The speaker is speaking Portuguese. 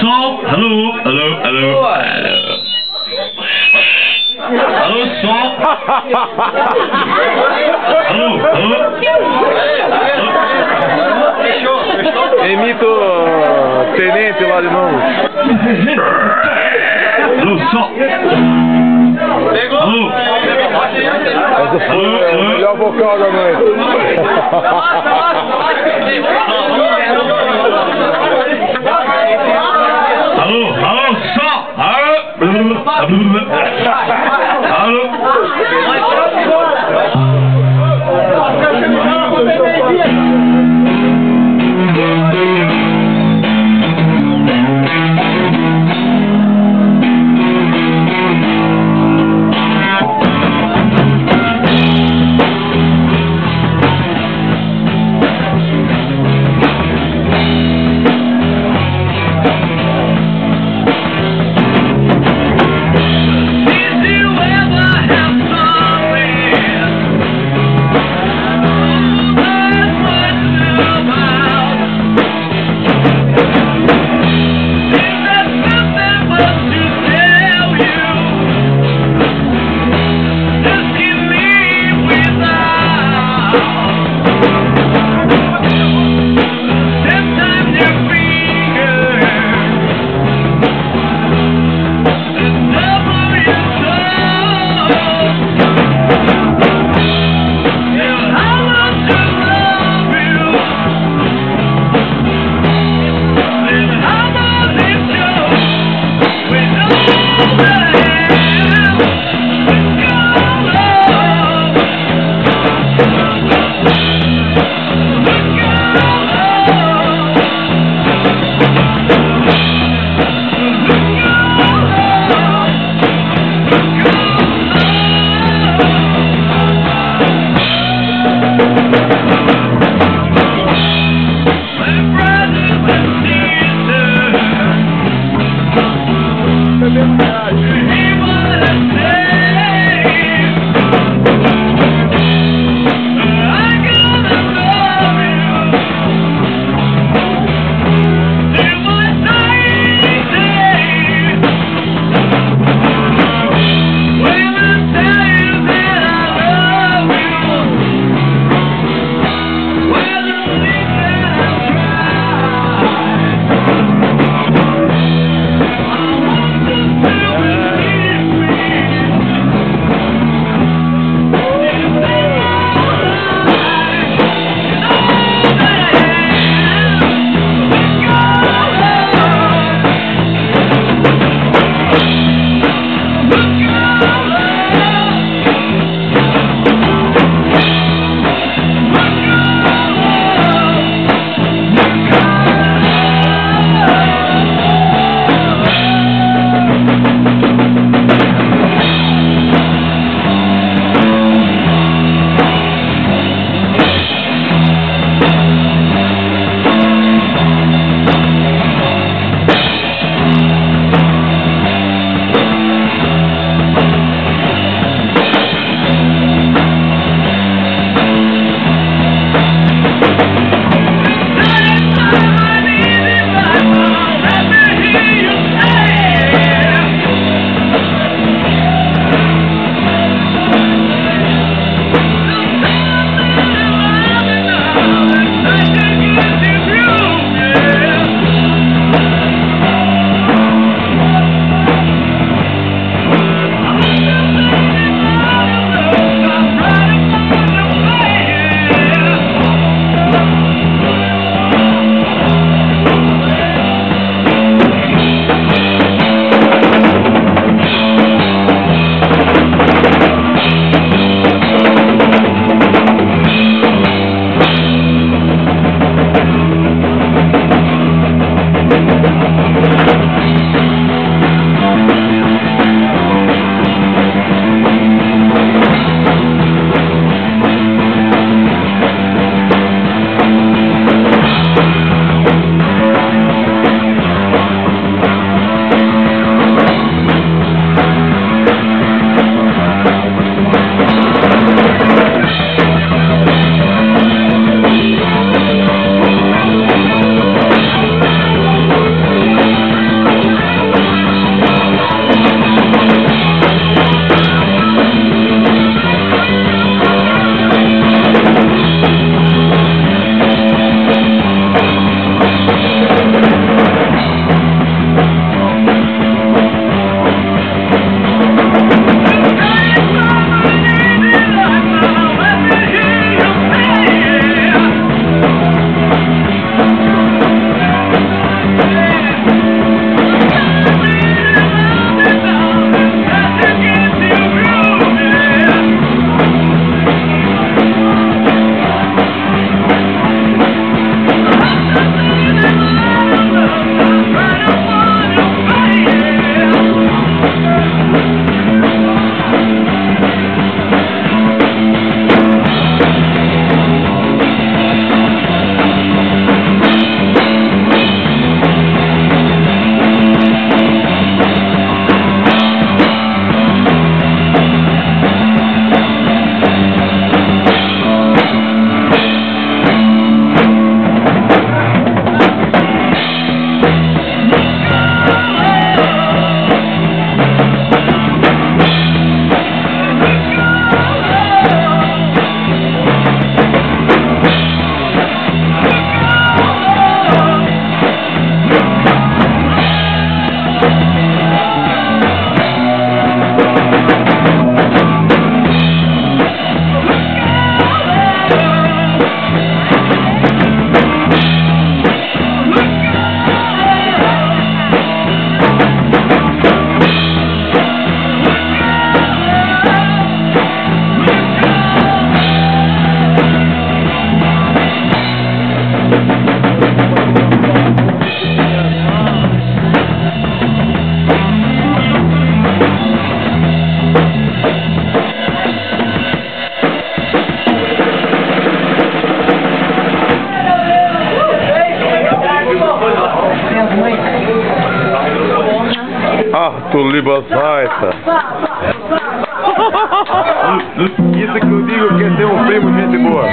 som! Alô, alô, alô, alô. Alô, som! Alô, alô. Imita o tenente lá de novo. Alô, som! Alô, Essa foi a melhor vocal da noite. alô, alô, som! Alô, alô. Tu libassaita. Isso que eu digo que é ter um primo gente boa.